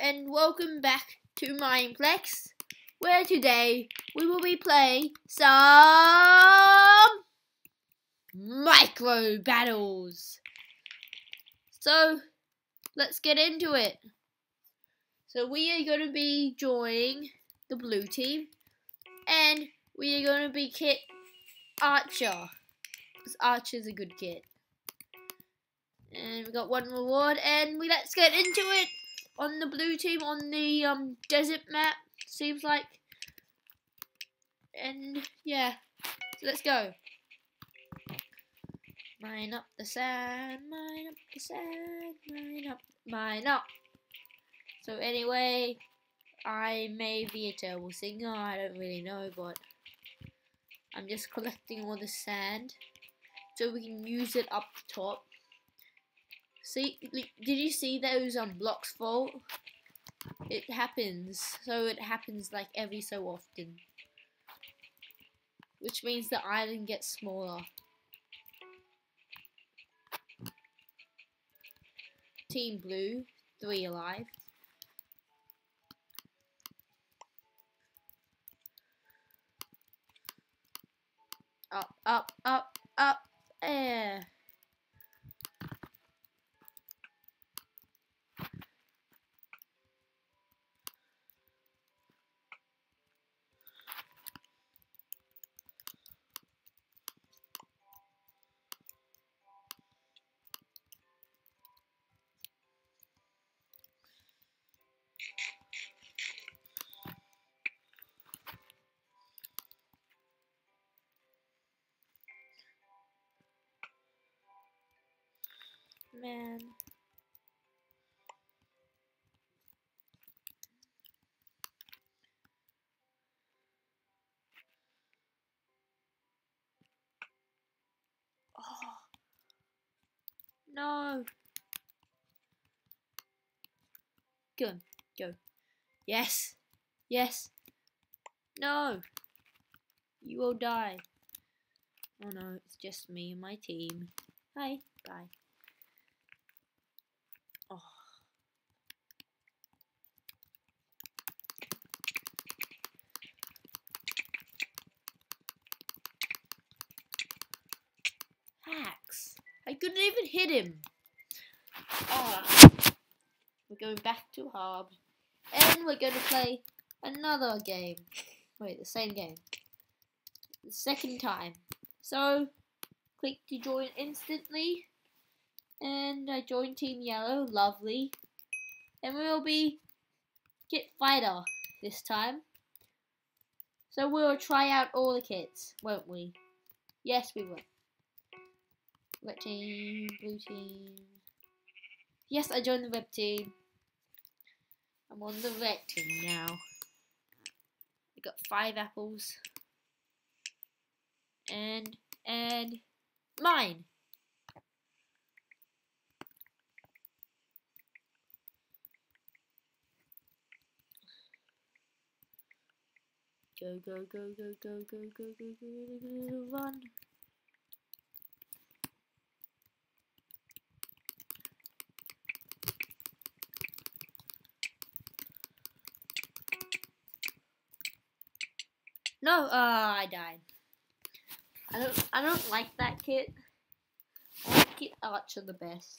and welcome back to Mineplex, where today we will be playing some micro battles. So let's get into it. So we are going to be joining the blue team, and we are going to be kit Archer, because Archer's a good kit. And we got one reward, and we let's get into it on the blue team on the um desert map. Seems like, and yeah, so let's go. Mine up the sand, mine up the sand, mine up, mine up. So anyway, I may be a terrible singer. I don't really know, but I'm just collecting all the sand so we can use it up top. See, did you see those um blocks fall? It happens, so it happens like every so often. Which means the island gets smaller. Team Blue, three alive. Up, up, up, up, Man. Oh. No. Go. Go. Yes. Yes. No. You will die. Oh no, it's just me and my team. Hi. Bye. Oh. Hacks. I couldn't even hit him. We're going back to hard. And we're going to play another game. Wait, the same game. The second time. So, click to join instantly. And I joined Team Yellow, lovely. And we'll be Kit Fighter this time. So we'll try out all the kits, won't we? Yes, we will. Red team, blue team. Yes, I joined the red team. I'm on the red team now. I got five apples. And, and, mine! Go, go, go, go, go, go, go, go, go, go, run. No, uh, I died. I don't, I don't like that kit. I like Kit Archer the best.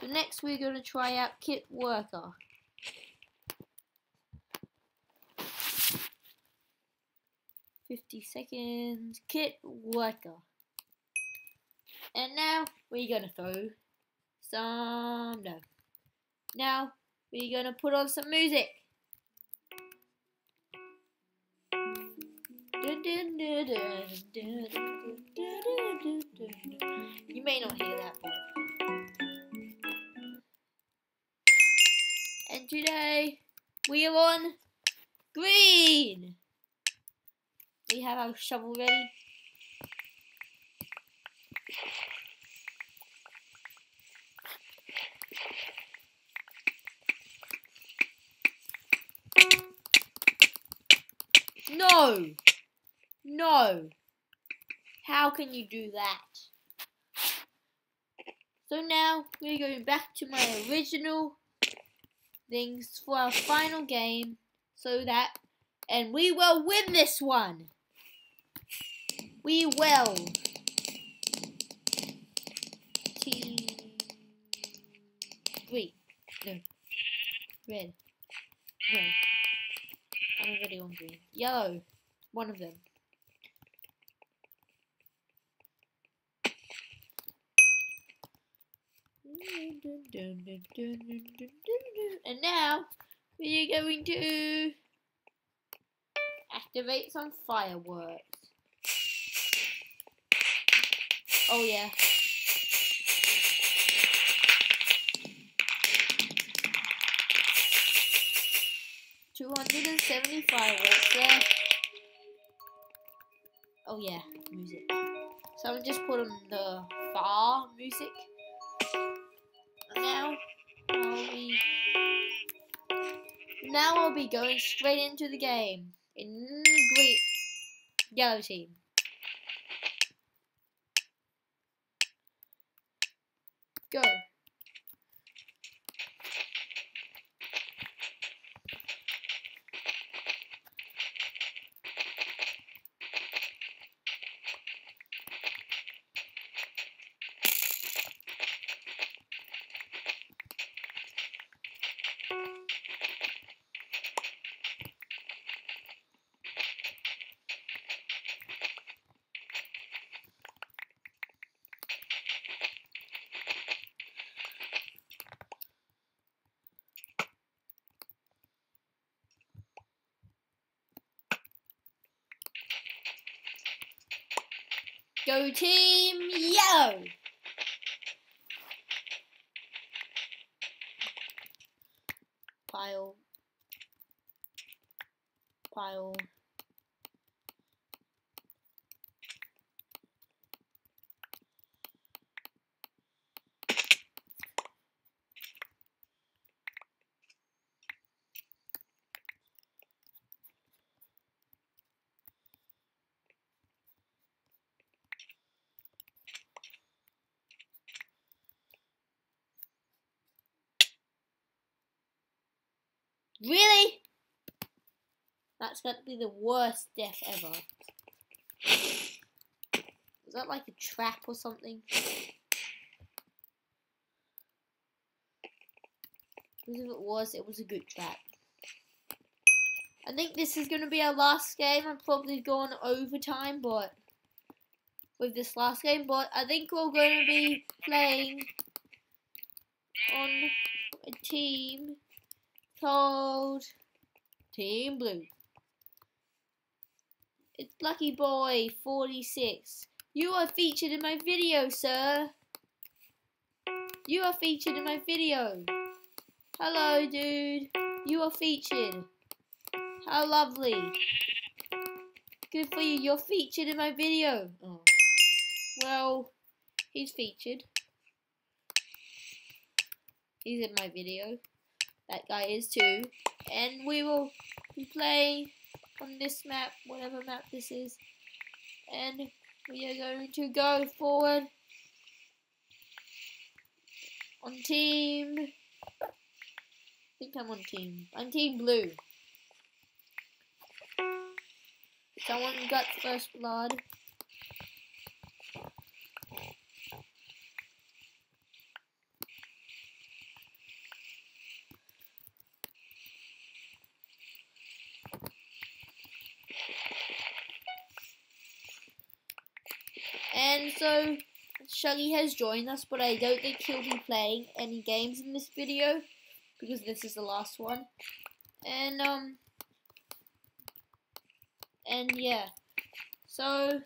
So next we're going to try out Kit Worker. Fifty seconds. Kit Worker. And now we're gonna throw some no. Now we're gonna put on some music. You may not hear that part. And today we are on green. We have our shovel ready. No! No! How can you do that? So now we're going back to my original things for our final game so that and we will win this one. We will. Team three. No. Red. No. I'm already on green. Yellow. One of them. And now we are going to activate some fireworks. Oh yeah. Two hundred and seventy fireworks there. Oh yeah, music. Someone just put on the far music. Now I'll be now I'll be going straight into the game in green yellow team. Go team yellow! Pile. Pile. Really? That's going to be the worst death ever. Is that like a trap or something? Because if it was, it was a good trap. I think this is going to be our last game. I'm probably going overtime, but with this last game, but I think we're going to be playing on a team called Team Blue. It's Lucky Boy 46. You are featured in my video, sir. You are featured in my video. Hello, dude. You are featured. How lovely. Good for you. You're featured in my video. Oh. Well, he's featured. He's in my video. That guy is too. And we will be playing on this map, whatever map this is. And we are going to go forward on team. I think I'm on team. I'm team blue. Someone got first blood. And so Shuggy has joined us, but I don't think he'll be playing any games in this video because this is the last one. And um and yeah. So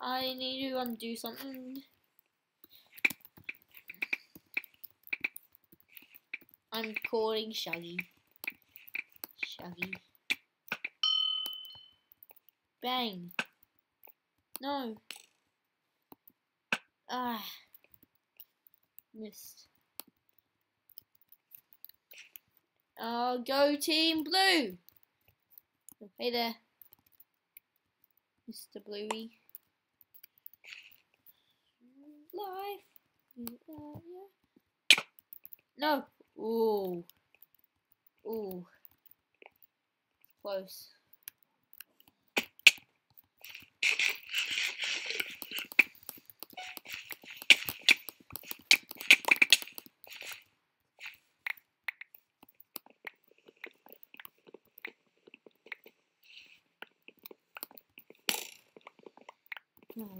I need to undo something. I'm calling Shuggy. Shuggy. Bang. No. Ah. Missed. Oh, go Team Blue! Hey there, Mr. Bluey. Life. No. Ooh. Ooh. Close.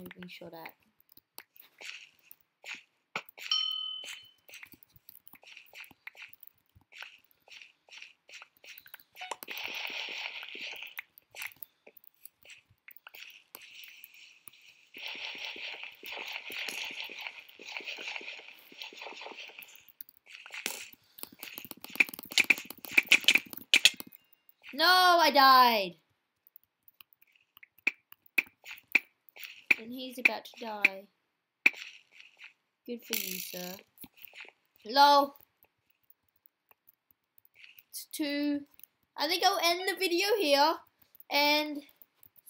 Oh, we've been shot at. No, I died. And he's about to die. Good for you, sir. Hello. It's two. I think I'll end the video here. And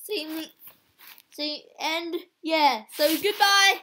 see me. See, and yeah. So goodbye.